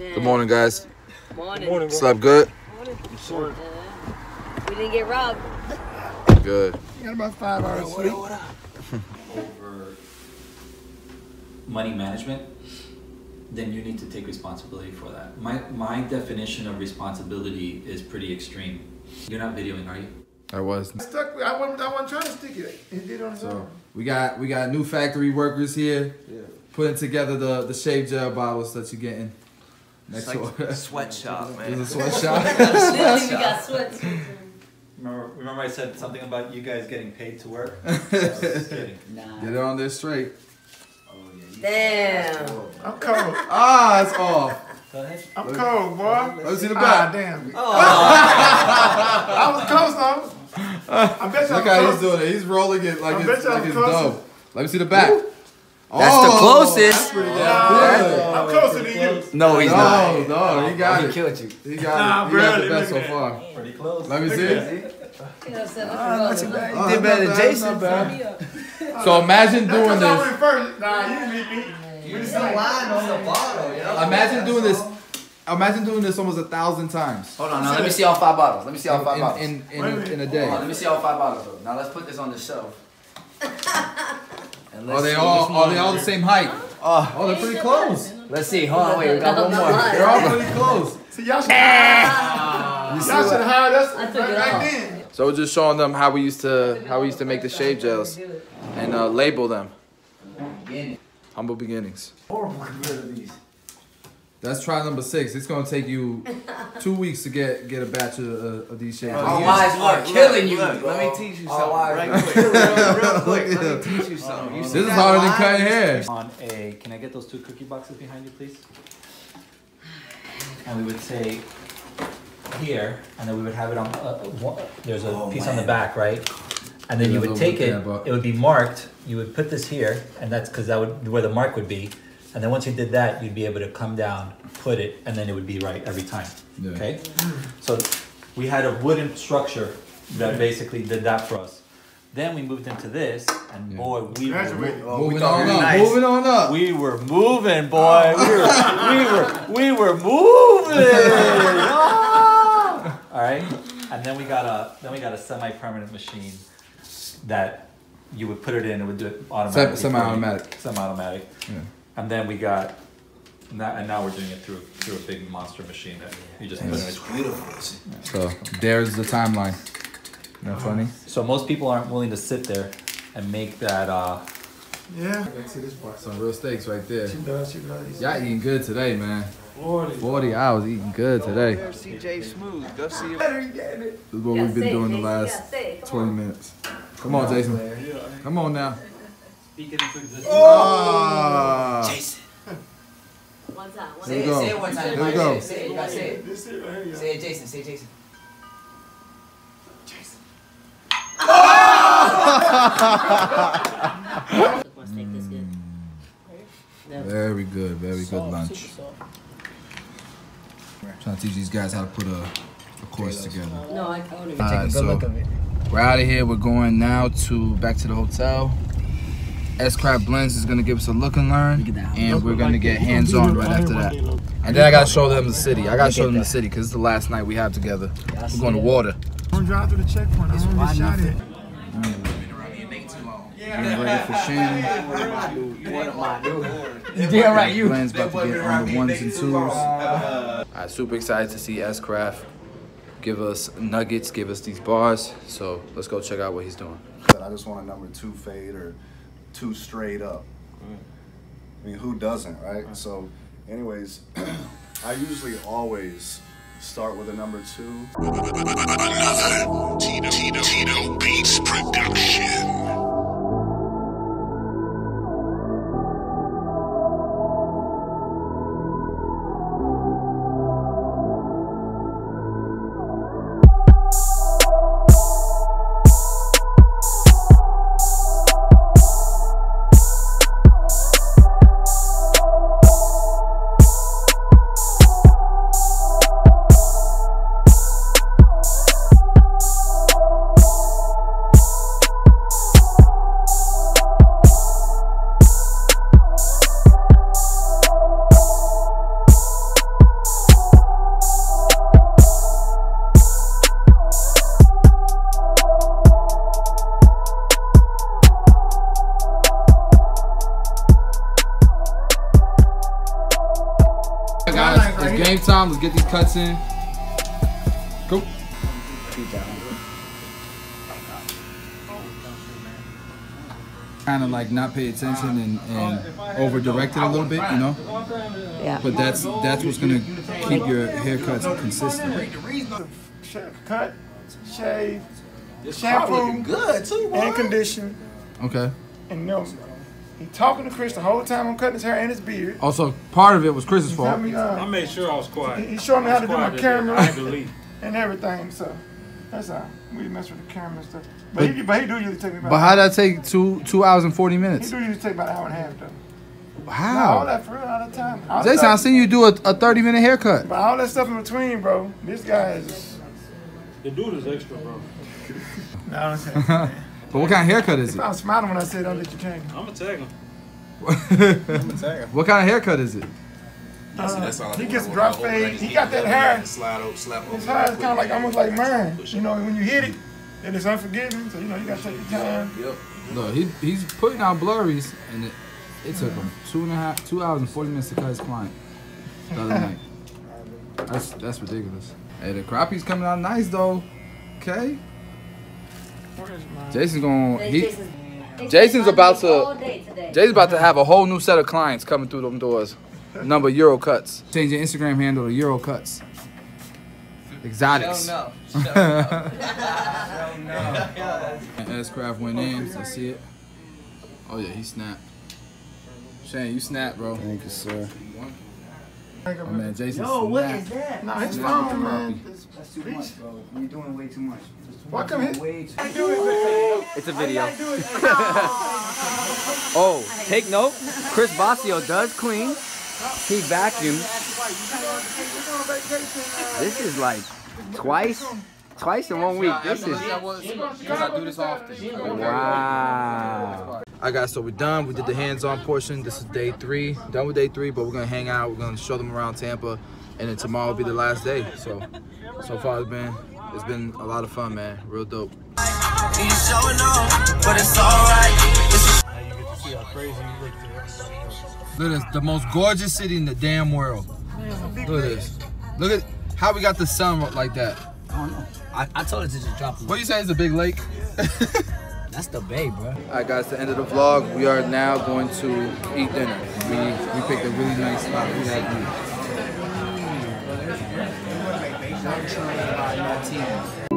Good morning, guys. Morning. Morning. Slept good? Uh, we didn't get robbed. Good. Got about five hours sleep. over money management, then you need to take responsibility for that. My my definition of responsibility is pretty extreme. You're not videoing, are you? I was. Stuck. with- I wasn't. I wasn't trying to stick it. He did on his So own. we got we got new factory workers here, putting together the the shave gel bottles that you're getting. Next It's like door. a sweatshop, man. It's a sweatshop. Literally, we got sweats. Remember, remember I said something about you guys getting paid to work? I was just kidding. Get it on there straight. Damn. I'm cold. Ah, it's off. I'm cold, boy. Let me see the Ah, back. damn. Oh. I was close, though. I bet you Look I'm how close. he's doing it. He's rolling it like I it's, bet you like it's dope. Let me see the back. That's the Oh, closest. That's pretty Nah, damn good. I'm closer than you. No, he's not. No, no, he got oh, He it. killed you. He got Nah, it. He got the best so look far. Pretty close. Let me see it. You know, so not bad. Oh, You did that's better than Jason. that's bad. So imagine doing Because I this. went first. Nah, you beat me. We the same. on the bottle, yo. Imagine doing this. Imagine doing this almost a thousand times Hold on, now let me see all five bottles. Let me see all five bottles. in, in, a in, in a Hold on, day. let me see all five bottles. Though. Now let's put this on the shelf. And let's Are they all are they all the same height? Oh, Oh, they're pretty close. Let's see. Hold on, wait. We got one more. They're all pretty close. See, y'all should y'all should have hired us right back off. then. So we're just showing them how we used to how we used to make the shave gels and uh, label them. Humble beginnings. Horrible compared to these. That's try number six. It's gonna take you two weeks to get get a batch of, uh, of these shave Our gels. wives are killing you. Look, bro. let me teach you something wives right quick. killing you. Real quick, let me teach you something. You see This is that harder than cutting hair. On a, can I get those two cookie boxes behind you, please? And we would say here, and then we would have it on, uh, uh, one- there's a piece on the back, right? And then you would take it, it would be marked, you would put this here, and that's because that would, where the mark would be. And then once you did that, you'd be able to come down, put it, and then it would be right every time, Yeah. okay? So we had a wooden structure that basically did that for us. Then we moved into this, and boy, we were, Graduated. Oh, we Moving thought on we were up. nice. Moving on up. we were moving, boy. We were, we were, we were moving. Ah! All right, and then we got a, then we got a semi-permanent machine that you would put it in, it would do it automatically. Sem- semi-automatic. Semi-automatic. Yeah. And then we got, now, and now we're doing it through through a big monster machine that you just put in. It's beautiful. So there's the timeline. Isn't that funny? So most people aren't willing to sit there and make that. Uh, Yeah. Let's see this part. Some real steaks right there. She does. She does. Y'all eating good today, man. 40. 40 hours eating good today. Go see Smooth. Go see him. This is what we've been doing the last 20 minutes. Come on, Jason. Come on now. Ah. Jason. One time. One Here we Say it, say it one time. Here we go. Say it. You gotta say it. This is right here. Say it, Jason. Say Jason. time. Of course, good. Very good, very good lunch. Trying to teach these guys how to put a, a course together. No, I told him. Alright, so we're out of here. We're going now to back to the hotel. S Craft Blends is gonna give us a look and learn, and we're gonna get hands on right after that. And then I gotta show them the city. I gotta show them the city because it's the last night we have together. We're going to water. Don't drive through the checkpoint. I don't get shot at. Getting ready for Shannon. Yeah, right. You. Blends about to get on the ones and twos. I'm super excited to see S Craft give us nuggets, give us these bars. So let's go check out what he's doing. I just want a number two fade or two straight up. I mean, who doesn't, right? So, anyways, I usually always start with a number two. Another Tito, Tito, Tito Beats production. Get these cuts in. Go. Kind of like not pay attention and, and over direct it a little bit, you know. Yeah. But that's that's what's gonna keep your haircuts consistent. Sh- Cut, shave, shampoo, Good too, and condition. Okay. And no, he talking to Chris the whole time I'm cutting his hair and his beard. Also, part of it was Chris's fault. me, uh, I made sure I was quiet. he, he showed me how to do my camera I had to leave. and everything. So that's how we mess with the camera and stuff. But, he, but he do usually take me about. But how did that take two two hours and forty minutes? He minutes? do usually take about an hour and a half though. Not all How? that for real, all the time. All Jason, I stuff- seen you do a, a thirty minute haircut. But all that stuff in between, bro. This guy is. The dude is extra, bro. No, I'm saying. man. But what kind of haircut is it? I it? was smiling when I said don't let you change. I'm gonna tag him. what kind of haircut is it? Uh, he gets drop fade. He got that hair. Slide up, slap His hair is kind of like almost like mine. You know, when you hit it, it is unforgiving. So you know you gotta take your time. Look, he, he's putting out blurries, and it, it took him two and a half, two hours and forty minutes to cut his client the other night. That's that's ridiculous. Hey, the crappie's coming out nice though. Okay, Where's mine? Jason's going. He, Jason's, Jason's about to- All day today. Jason's about to have a whole new set of clients coming through them doors. Number Euro Cuts. Change your Instagram handle to Euro Cuts. Exotics. Hell no. Hell no. S-Craft went in. I see it. Oh yeah, he snapped. Shane, you snapped, bro. Thank you, sir. Oh man, Jason Yo, what snapped. is that? No, his phone, man. That's too much, bro. You're doing way too much. Why come his? Way too I do it, It's a video. oh, take note. Chris Bossio does clean. He vacuums. This is like twice, twice in one week. This is Because I do this often. wow. Alright guys, so we're done. We did the hands-on portion. This is day three. Done with day three, but we're gonna hang out. We're gonna show them around Tampa, and then tomorrow will be the last day. So, so far it's been it's been a lot of fun, man. Real dope. Now you get to see how crazy you look. Look at this, the most gorgeous city in the damn world. Look at this. Look at how we got the sun like that. I don't know. I, I told it to just drop What you say is a big lake? That's the bay, bro. Alright guys, the end of the vlog. We are now going to eat dinner. We we picked a really nice spot. We had one train by no team.